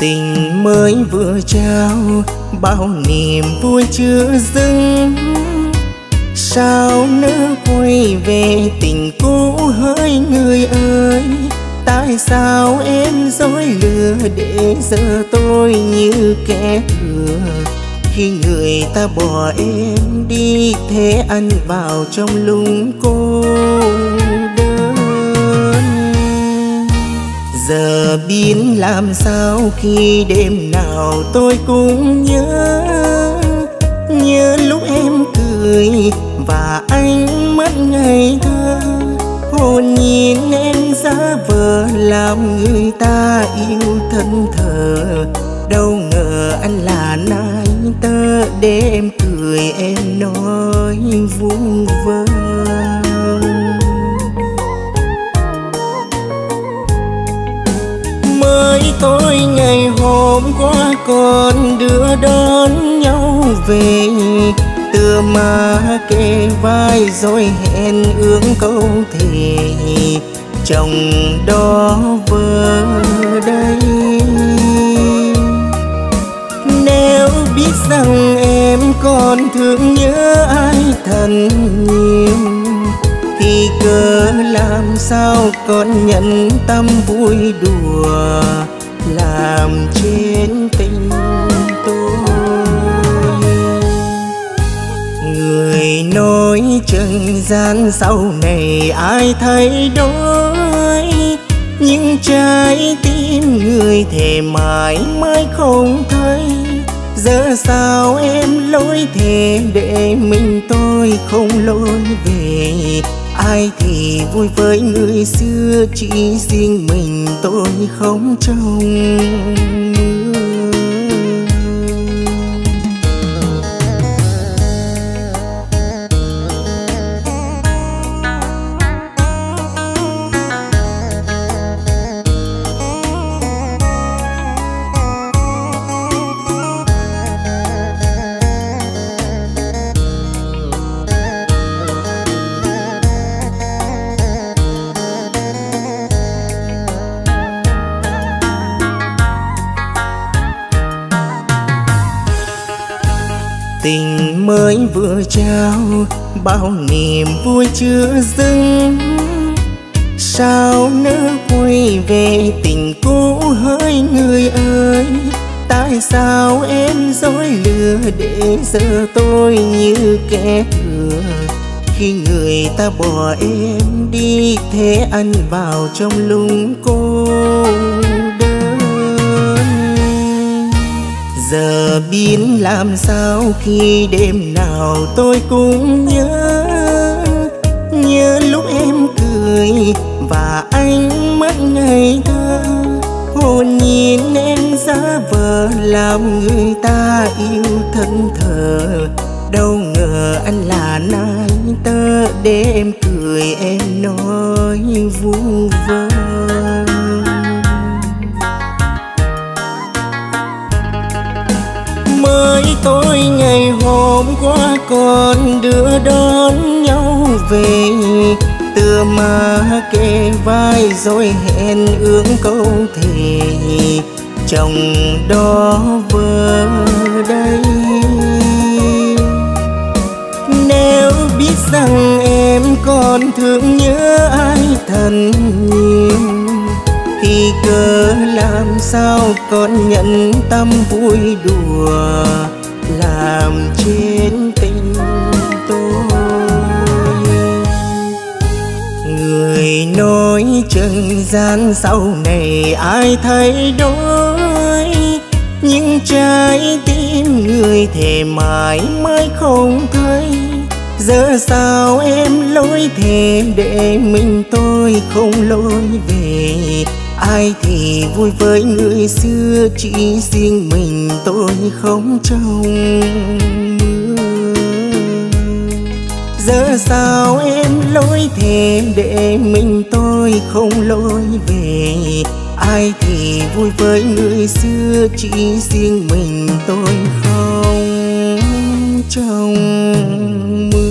tình mới vừa trao, bao niềm vui chưa dưng sao nỡ quay về tình cũ hỡi người ơi? Tại sao em dối lừa để giờ tôi như kẻ thừa khi người ta bỏ em đi, thế ăn vào trong lung côi làm sao khi đêm nào tôi cũng nhớ nhớ lúc em cười và anh mất ngày thơ. Hồn nhìn em giá vờ làm người ta yêu thân thờ. Hôm qua còn đưa đón nhau về. Tựa mà kề vai rồi hẹn ước câu thề. Chồng đó vơ đây. Nếu biết rằng em còn thương nhớ ai thần nhiều thì cớ làm sao còn nhận tâm vui đùa? Trần gian sau này ai thay đổi nhưng trái tim người thề mãi mãi không thấy. Giờ sao em lối thề để mình tôi không lối về? Ai thì vui với người xưa chỉ riêng mình tôi không trông. Mới vừa trao bao niềm vui chưa dưng sao nỡ quay về tình cũ hỡi người ơi? Tại sao em dối lừa để giờ tôi như kẻ thừa khi người ta bỏ em đi, thế ăn vào trong lung cô đơn giờ biến làm sao khi đêm nào tôi cũng nhớ? Nhớ lúc em cười và anh mất ngày thơ. Hồn nhìn em giá vờ làm người ta yêu thân thờ. Đâu ngờ anh là nai tơ để em cười em nói vu vơ. Hôm qua còn đưa đón nhau về. Tựa mà kề vai rồi hẹn ước câu thề, chồng đó vơ đây. Nếu biết rằng em còn thương nhớ ai thần nhiều thì cớ làm sao còn nhận tâm vui đùa? Làm trên tình tôi. Người nói trần gian sau này ai thay đổi nhưng trái tim người thề mãi mãi không thấy. Giờ sao em lối thề để mình tôi không lối về? Ai thì vui với người xưa, chỉ riêng mình tôi không trong mưa giờ sao em lối thề để mình tôi không lối về? Ai thì vui với người xưa, chỉ riêng mình tôi không trong mưa